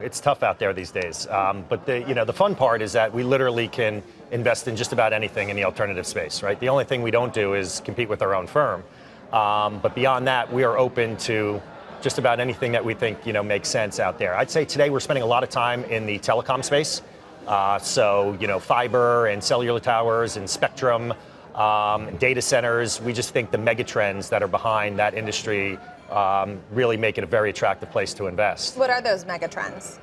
It's tough out there these days, um, but the you know the fun part is that we literally can invest in just about anything in the alternative space, right? The only thing we don't do is compete with our own firm, um, but beyond that, we are open to just about anything that we think you know makes sense out there. I'd say today we're spending a lot of time in the telecom space, uh, so you know fiber and cellular towers and spectrum, um, data centers. We just think the megatrends that are behind that industry um, really make it a very attractive place to invest. What are those mega trends?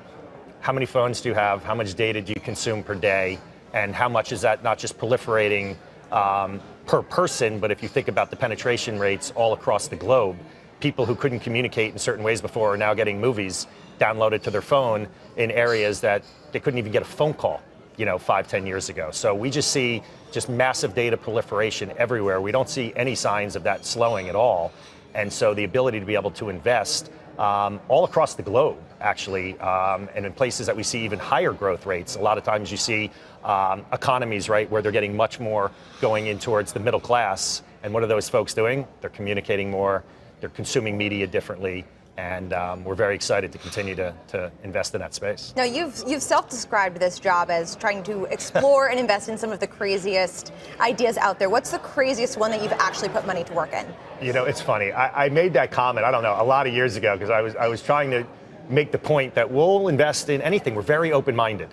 How many phones do you have? How much data do you consume per day? And how much is that not just proliferating um, per person, but if you think about the penetration rates all across the globe, people who couldn't communicate in certain ways before are now getting movies downloaded to their phone in areas that they couldn't even get a phone call, you know, five, ten years ago. So we just see just massive data proliferation everywhere. We don't see any signs of that slowing at all. And so the ability to be able to invest um, all across the globe, actually, um, and in places that we see even higher growth rates. A lot of times you see um, economies, right, where they're getting much more going in towards the middle class. And what are those folks doing? They're communicating more, they're consuming media differently, and um, we're very excited to continue to, to invest in that space. Now, you've you've self-described this job as trying to explore and invest in some of the craziest ideas out there. What's the craziest one that you've actually put money to work in? You know, it's funny. I, I made that comment. I don't know a lot of years ago because I was I was trying to make the point that we'll invest in anything. We're very open-minded.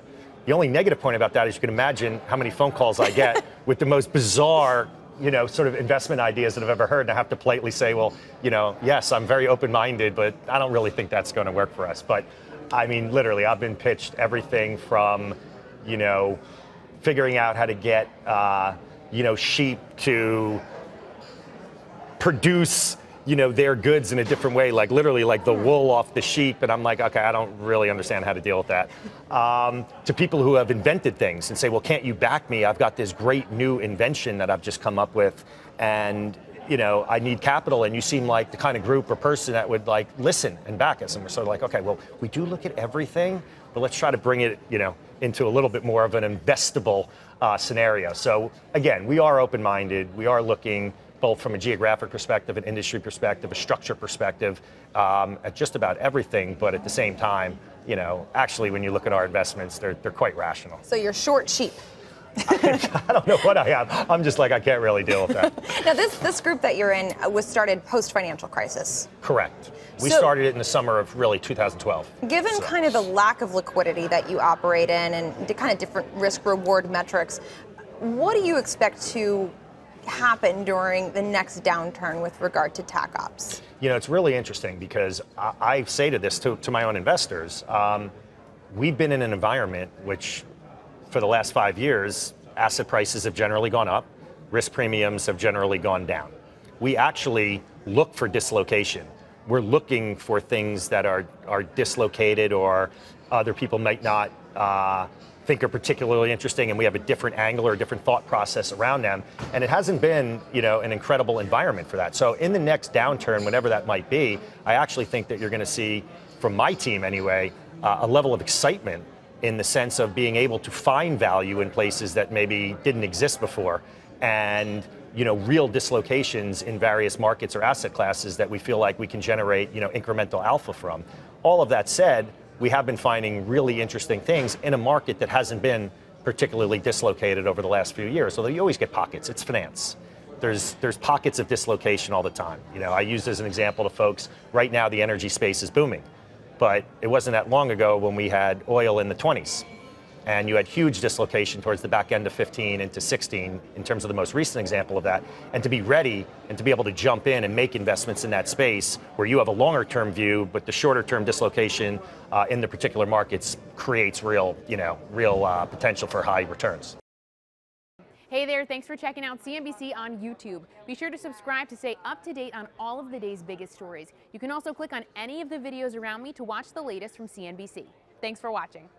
The only negative point about that is you can imagine how many phone calls I get with the most bizarre you know, sort of investment ideas that I've ever heard, and I have to politely say, well, you know, yes, I'm very open-minded, but I don't really think that's going to work for us. But I mean, literally, I've been pitched everything from, you know, figuring out how to get, uh, you know, sheep to produce you know, their goods in a different way, like literally like the wool off the sheep. And I'm like, okay, I don't really understand how to deal with that. Um, to people who have invented things and say, well, can't you back me? I've got this great new invention that I've just come up with. And you know, I need capital, and you seem like the kind of group or person that would like listen and back us. And we're sort of like, okay, well, we do look at everything, but let's try to bring it, you know, into a little bit more of an investable uh, scenario. So again, we are open-minded. We are looking both from a geographic perspective, an industry perspective, a structure perspective, um, at just about everything. But at the same time, you know, actually, when you look at our investments, they're, they're quite rational. So you're short sheep. I don't know what I have. I'm just like I can't really deal with that. now this this group that you're in was started post financial crisis. Correct. We so, started it in the summer of really 2012. Given so. kind of the lack of liquidity that you operate in and the kind of different risk reward metrics, what do you expect to happen during the next downturn with regard to tac ops? You know, it's really interesting because I, I say to this to, to my own investors. Um, we've been in an environment which, for the last five years, asset prices have generally gone up, risk premiums have generally gone down. We actually look for dislocation. We're looking for things that are, are dislocated or other people might not uh, think are particularly interesting and we have a different angle or a different thought process around them. And it hasn't been, you know, an incredible environment for that. So in the next downturn, whenever that might be, I actually think that you're going to see, from my team anyway, uh, a level of excitement in the sense of being able to find value in places that maybe didn't exist before. And you know, real dislocations in various markets or asset classes that we feel like we can generate, you know, incremental alpha from. All of that said, we have been finding really interesting things in a market that hasn't been particularly dislocated over the last few years. So you always get pockets. It's finance. There's there's pockets of dislocation all the time. You know, I use as an example to folks. Right now, the energy space is booming, but it wasn't that long ago when we had oil in the 20s and you had huge dislocation towards the back end of 15 into 16 in terms of the most recent example of that. And to be ready and to be able to jump in and make investments in that space where you have a longer term view, but the shorter term dislocation uh, in the particular markets creates real, you know, real uh, potential for high returns. Hey there, thanks for checking out CNBC on YouTube. Be sure to subscribe to stay up to date on all of the day's biggest stories. You can also click on any of the videos around me to watch the latest from CNBC. Thanks for watching.